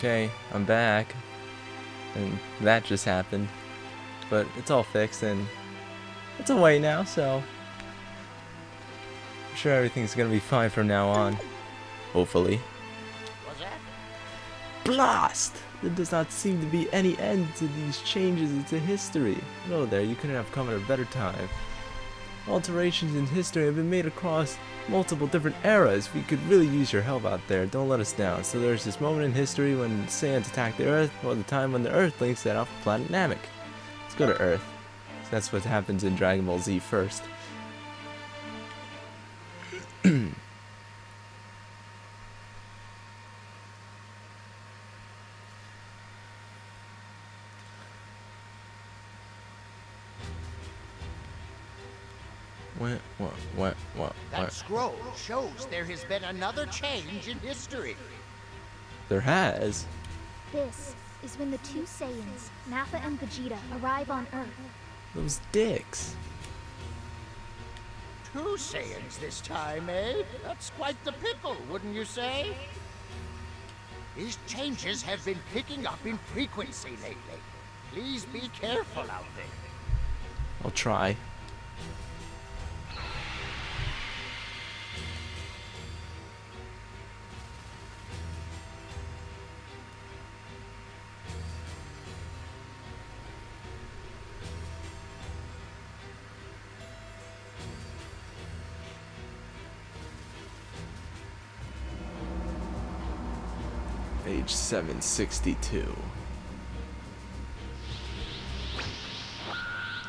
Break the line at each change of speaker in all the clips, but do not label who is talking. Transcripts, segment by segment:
Okay, I'm back. And that just happened. But it's all fixed and it's away now, so I'm sure everything's gonna be fine from now on. Hopefully.
What's that?
Blast! There does not seem to be any end to these changes into history. Hello there, you couldn't have come at a better time. Alterations in history have been made across multiple different eras. We could really use your help out there. Don't let us down. So there's this moment in history when Saiyans attacked the Earth, or the time when the Earthlings set off planet Namek. Let's go to Earth. So that's what happens in Dragon Ball Z first.
Scroll shows there has been another change in history.
There has.
This is when the two Saiyans, Nappa and Vegeta, arrive on Earth.
Those dicks.
Two Saiyans this time, eh? That's quite the pickle, wouldn't you say? These changes have been picking up in frequency lately. Please be careful out there.
I'll try. 762.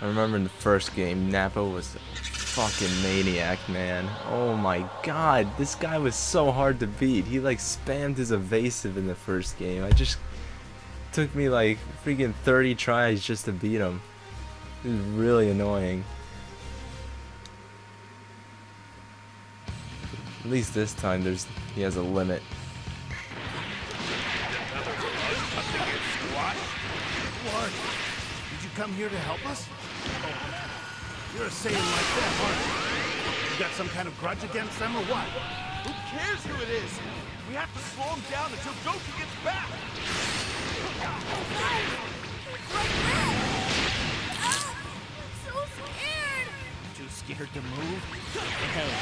I remember in the first game, Nappa was a fucking maniac, man. Oh my god, this guy was so hard to beat. He like spammed his evasive in the first game. I just took me like freaking 30 tries just to beat him. It was really annoying. At least this time there's he has a limit.
Come here to help us? Oh, you're a Saiyan like that, aren't you? You got some kind of grudge against them or what?
Who cares who it is? We have to slow him down until Goku gets back.
So scared!
Too scared to move? Hey,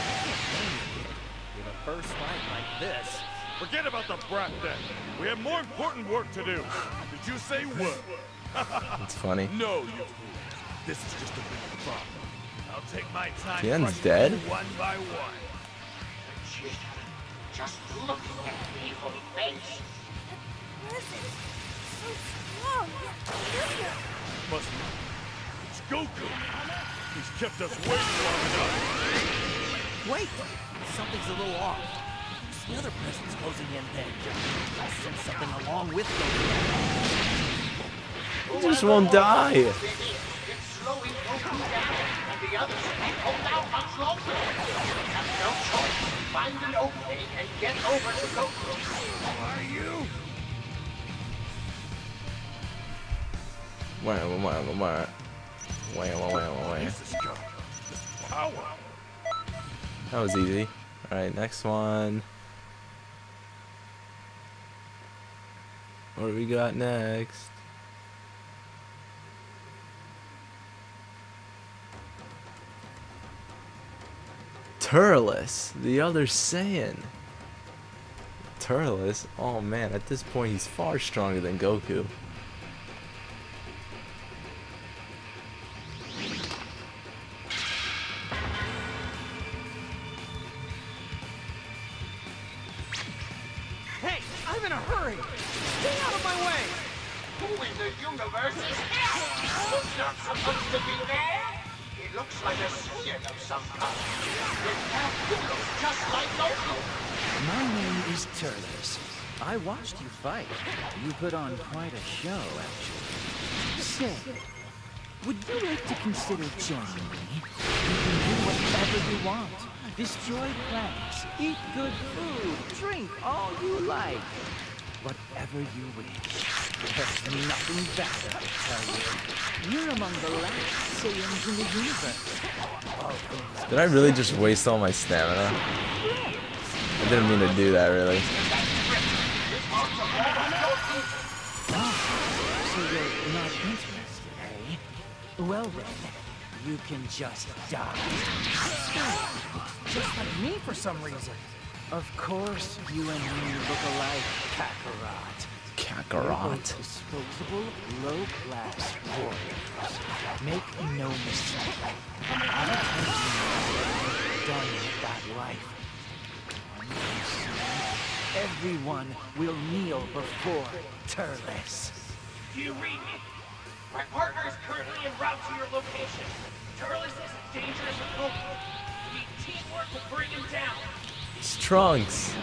with a first fight like this,
Forget about the brat then. We have more important work to do. Did you say what?
It's funny.
No, you fool. This is just a big problem. I'll take my time.
Tien's dead?
One by one.
Just look at that evil face.
What is it? So strong.
Must be. It's Goku. He's kept us waiting long enough.
wait! Something's a little off. The other person's closing in then? I sense something along with them.
He just won't die. Wah, wah, wah.
Use this gun. This power.
That was easy. Alright, next one. What do we got next? Turles, the other Saiyan. Turles? Oh man, at this point he's far stronger than Goku.
Hey, I'm in a hurry! Stay out of my way!
Who in the universe is not supposed to be there? Looks like a Saiyan of some kind. He looks just like Goku.
My name is Turles. I watched you fight. You put on quite a show, actually. Say, would you like to consider joining me? You can do whatever you want. Destroy planets, eat good food, drink all you like. Whatever you wish. There's nothing better, I tell you. You're among the last Saiyans in the universe.
Did I really just waste all my stamina? I didn't mean to do that really.
Eh? Well then, you can just die.
Just like me for some reason.
Of course, you and me look alike, Kakarot.
Kakarot.
disposable, low-class warriors. Make no mistake. I don't think you know what you've done with that life. One everyone will kneel before Turles.
Do you read me? My partner is currently en route to your location. Turles is dangerous and local. We need teamwork to bring him down.
It's Trunks.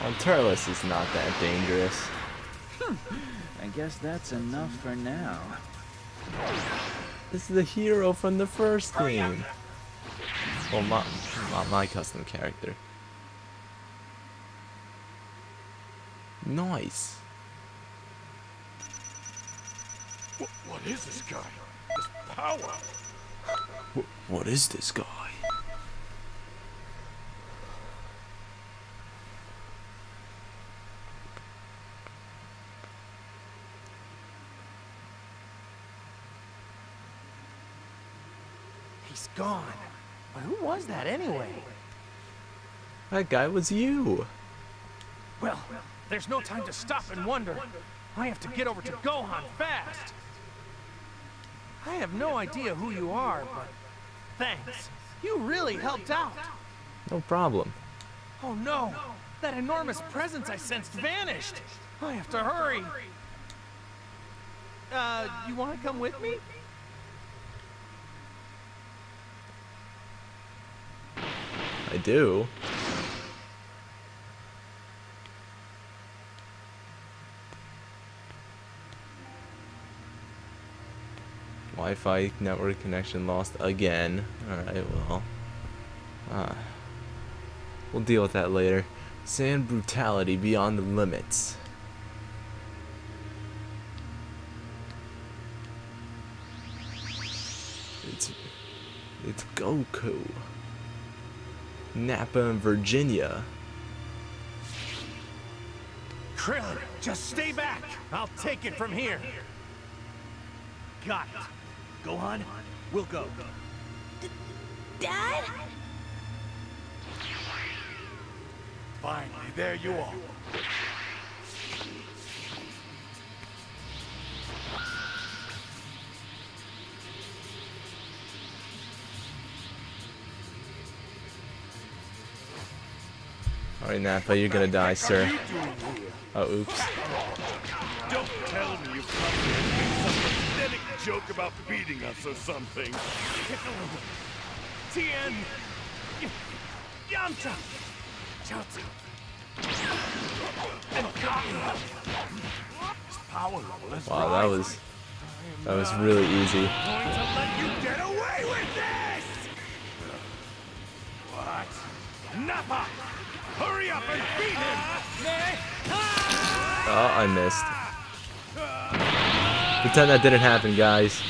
Well, Turles is not that dangerous. Hmm.
I guess that's enough for now.
This is the hero from the first game. Well, my, not my custom character. Nice.
What, what is this guy? This power?
Wh- what is this guy?
He's gone. But who was that anyway?
That guy was you.
Well, there's no time to stop and wonder. I have to get over to Gohan fast. I have no idea who you are, but thanks. You really helped out.
No problem.
Oh no! That enormous presence I sensed vanished! I have to hurry! Uh, you want to come with me?
I do. Wi-Fi network connection lost again. Alright, well. Uh, we'll deal with that later. Sand brutality beyond the limits. It's it's Goku. Nappa and Vegeta.
Krillin, just stay back! I'll take it from here!
Got it. Gohan, we'll go.
Dad?
Finally, there you are.
Alright, Nappa, you're gonna die, sir.
What are you doing here?
Oh, oops.
Joke about beating us or something.
Tien! Y- Yamcha! Chaozu! And!
His power level
Wow, that was that was really easy.
going to let you get away with this! What? Nappa! Hurry up and beat him!
Oh, I missed. Pretend that didn't happen, guys.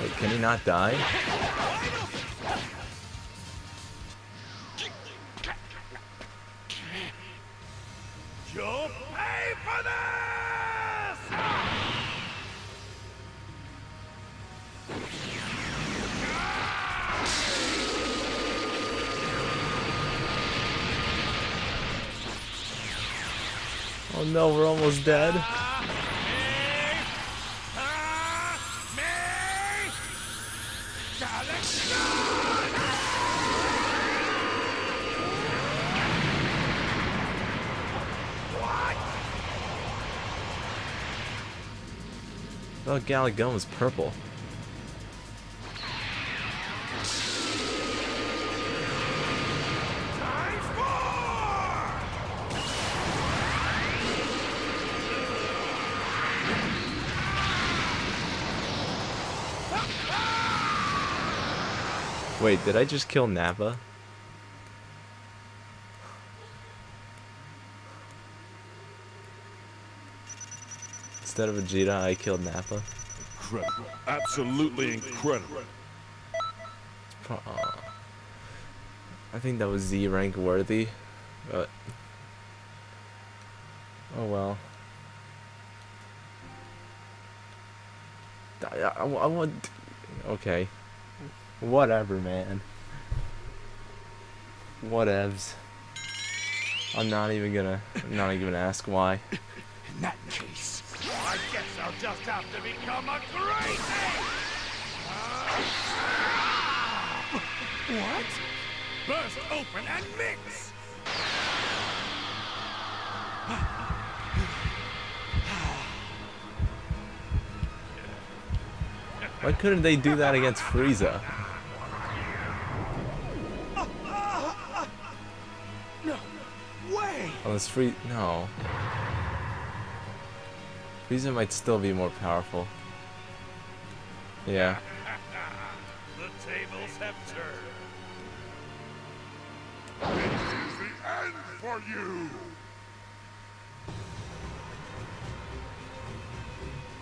Wait, can he not die?
You'll pay for this!
No, we're almost dead. Oh, Galagon was purple. Wait, did I just kill Nappa? Instead of Vegeta, I killed Nappa.
incredible. Absolutely incredible.
Uh, I think that was Z rank worthy, but oh well. I, I, I want. Okay. Whatever, man. Whatevs. I'm not even gonna. I'm not even gonna ask why.
In that case,
I guess I'll just have to become a crazy!
what?
Burst open and mix!
Why couldn't they do that against Frieza?
Way!
Free. No. Frieza might still be more powerful. Yeah.
The tables have turned. This is the end for you!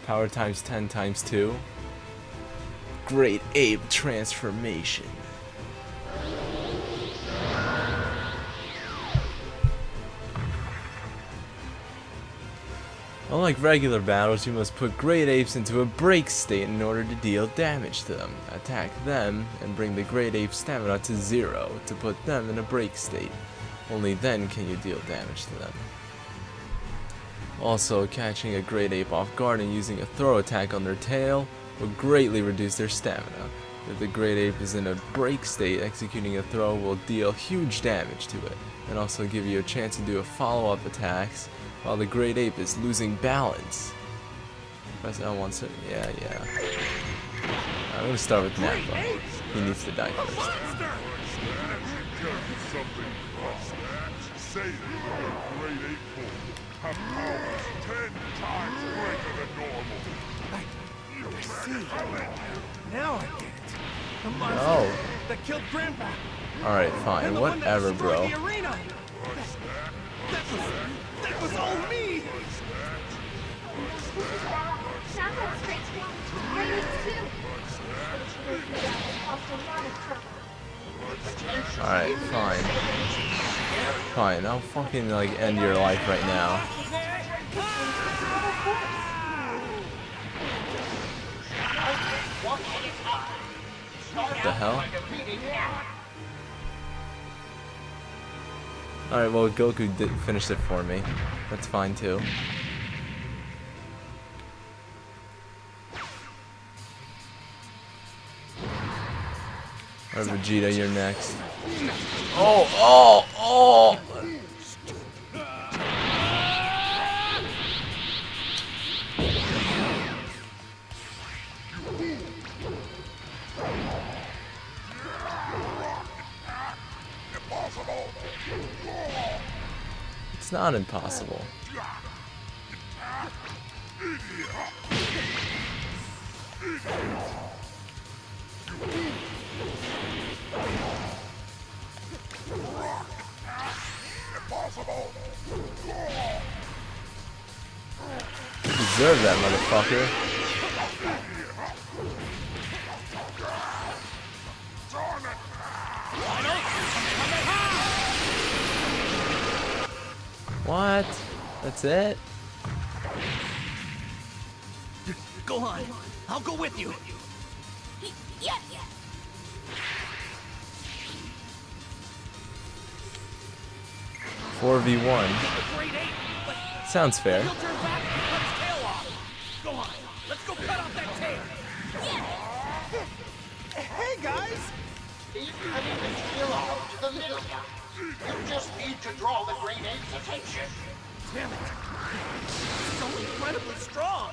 Power times 10 times 2. Great ape transformation. Unlike regular battles, you must put great apes into a break state in order to deal damage to them. Attack them and bring the great ape stamina to zero to put them in a break state. Only then can you deal damage to them. Also, catching a great ape off guard and using a throw attack on their tail will greatly reduce their stamina. If the great ape is in a break state, executing a throw will deal huge damage to it, and also give you a chance to do a follow-up attacks while the great ape is losing balance. Press L1 to, yeah, yeah. I'm gonna start with Nappa. He needs to die first.
Just something crossed. Say that the great ape form have powers ten times greater than normal.
I see. Now I get it. The monster that killed Grandpa.
Alright,
And
fine.
the one that
Whatever, bro.
Was, all me.
Alright, fine. Fine, I'll fucking like end your life right now. What the hell? Alright, well Goku did finish it for me. That's fine too. Alright, Vegeta, you're next. Oh, oh, oh! Not impossible. You deserve that, motherfucker. What? That's it?
Go on. I'll go with you.
Yeah, yeah.
Four v one.
The great ape, but
Sounds fair.
he'll turn back and cut off. Go on, let's go cut off that tail.
Hey guys.
Keep cutting the tail off to the middle guy. You just need to draw the great ape's attention.
Damn it. So incredibly strong.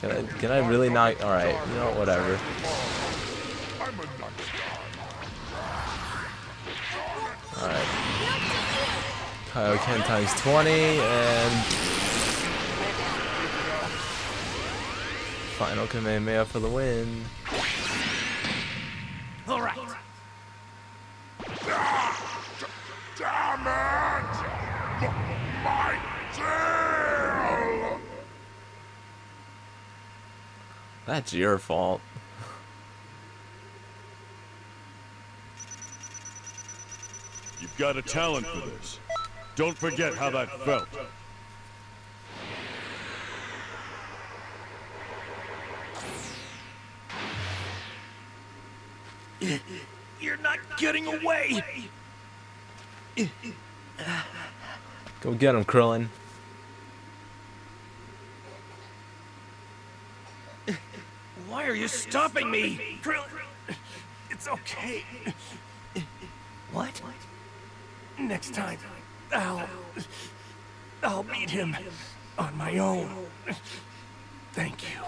Can I, can I really not? Alright, you know whatever.
I'm a nice guy.
Alright. Kaioken times 20 and. Final Kamehameha for the win.
All right.
Damn it! M- My tail!
That's your fault.
You've got a talent for this. Don't forget how that felt.
You're not getting away!
Go get him, Krillin.
Why are you stopping me? Krill, it's okay. What? Next time, I'll... I'll beat him on my own. Thank you.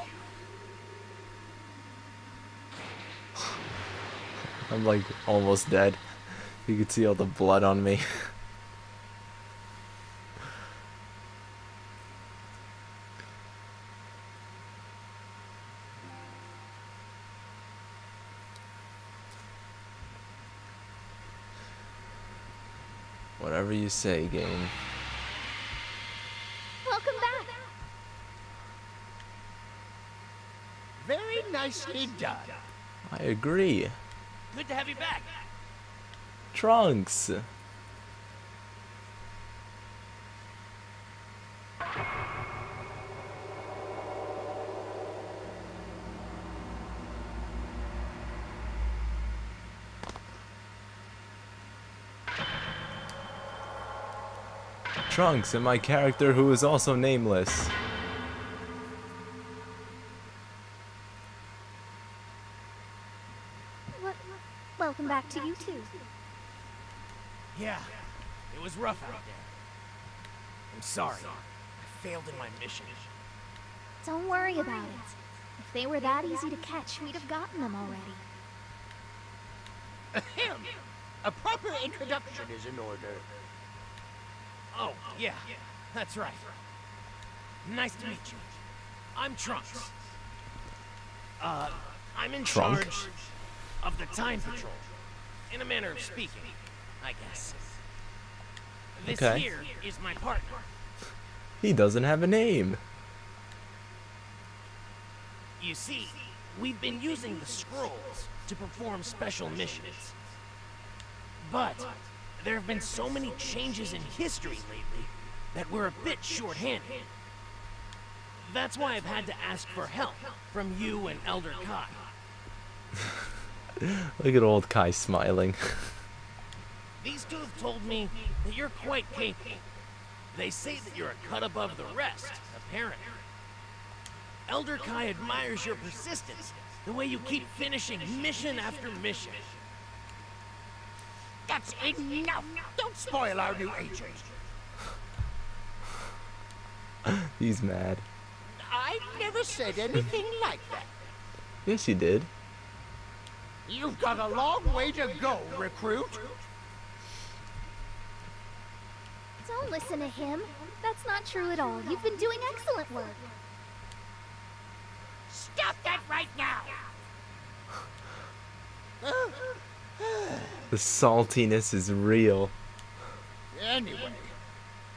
I'm like almost dead. You can see all the blood on me. Whatever you say, game.
Welcome back.
Very nicely done.
I agree.
Good to have you back.
Trunks. Trunks and my character who is also nameless.
Wel- welcome back to you too.
Yeah, it was rough out there. I'm sorry. I failed in my mission.
Don't worry about it. If they were that easy to catch, we'd have gotten them already.
Ahem. A proper introduction is in order.
Oh, yeah, that's right. Nice to meet you. I'm Trunks. Uh, I'm in
Trunk?
charge of the Time Patrol. In a manner of speaking, I guess. This
Okay.
here is my partner.
He doesn't have a name.
You see, we've been using the scrolls to perform special missions. But there have been so many changes in history lately that we're a bit short-handed. That's why I've had to ask for help from you and Elder Kai.
Look at old Kai smiling.
These two have told me that you're quite capable. They say that you're a cut above the rest, apparently. Elder Kai admires your persistence, the way you keep finishing mission after mission.
That's enough. Don't spoil our new agent.
He's mad.
I never said anything like that.
Yes, you did.
You've got a long way to go, recruit.
Don't listen to him. That's not true at all. You've been doing excellent work.
Stop that right now.
The saltiness is real.
Anyway,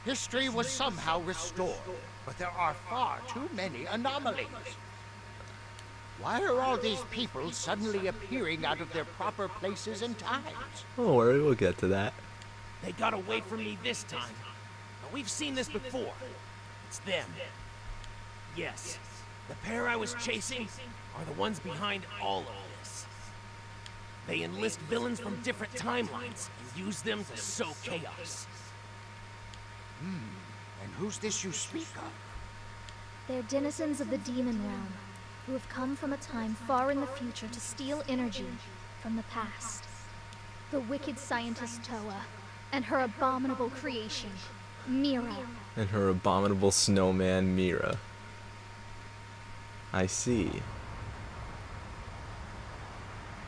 history was somehow restored, but there are far too many anomalies. Why are all these people suddenly appearing out of their proper places and times?
Don't worry, we'll get to that.
They got away from me this time. But we've seen this before. It's them. Yes, the pair I was chasing are the ones behind all of this. They enlist villains from different timelines and use them to sow chaos.
Hmm, and who's this you speak of?
They're denizens of the demon realm, who have come from a time far in the future to steal energy from the past. The wicked scientist Towa, and her abominable creation, Mira.
And her abominable snowman, Mira. I see.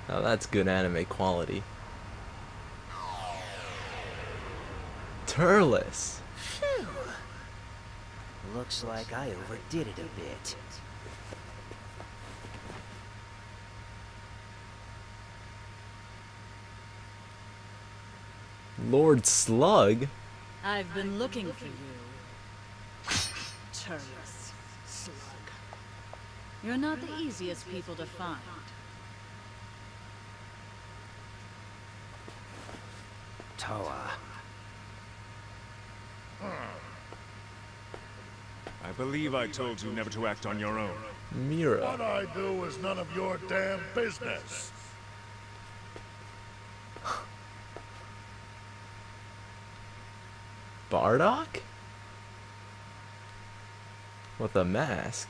Now that's good anime quality. Turles! Phew!
Looks like I overdid it a bit.
Lord Slug?
I've been looking for you. Turles. Slug. You're not the easiest people to find.
Towa. Hmm.
I believe I told you never to act on your own.
Mira.
What I do is none of your damn business.
Bardock? With a mask?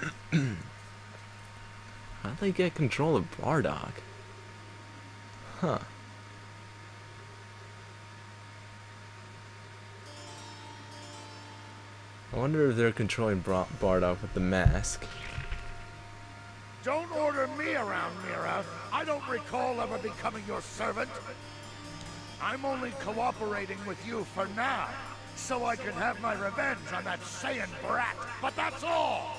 How'd they get control of Bardock? Huh. I wonder if they're controlling Bra Bardock with the mask.
Don't order me around, Mira. I don't recall ever becoming your servant. I'm only cooperating with you for now, so I can have my revenge on that Saiyan brat. But that's all!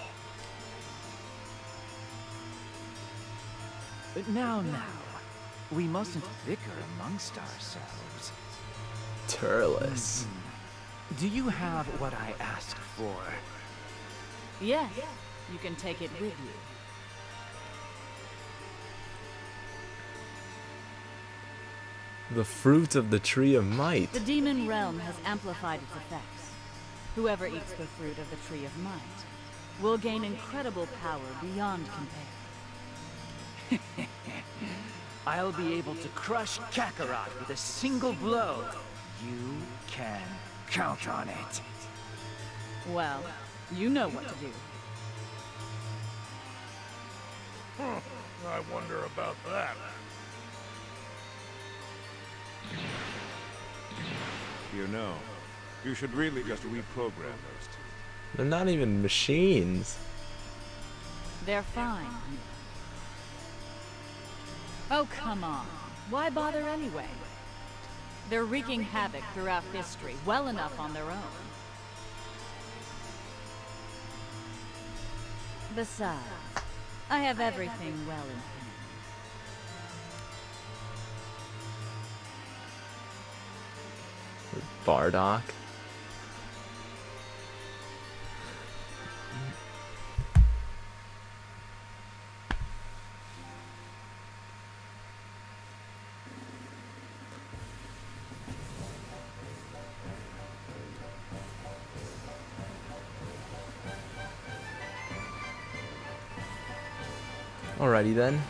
But now, now. We mustn't bicker amongst ourselves.
Turles. Mm-hmm.
Do you have what I asked for?
Yes, you can take it with you.
The fruit of the tree of might.
The demon realm has amplified its effects. Whoever eats the fruit of the tree of might will gain incredible power beyond compare.
I'll be able to crush Kakarot with a single blow. You can count on it.
Well, you know what to do.
I wonder about that.
You know, you should really just reprogram those two.
They're not even machines.
They're fine. Oh, come on. Why bother anyway? They're wreaking havoc throughout history, well enough on their own. Besides, I have everything well in hand.
Bardock. Then.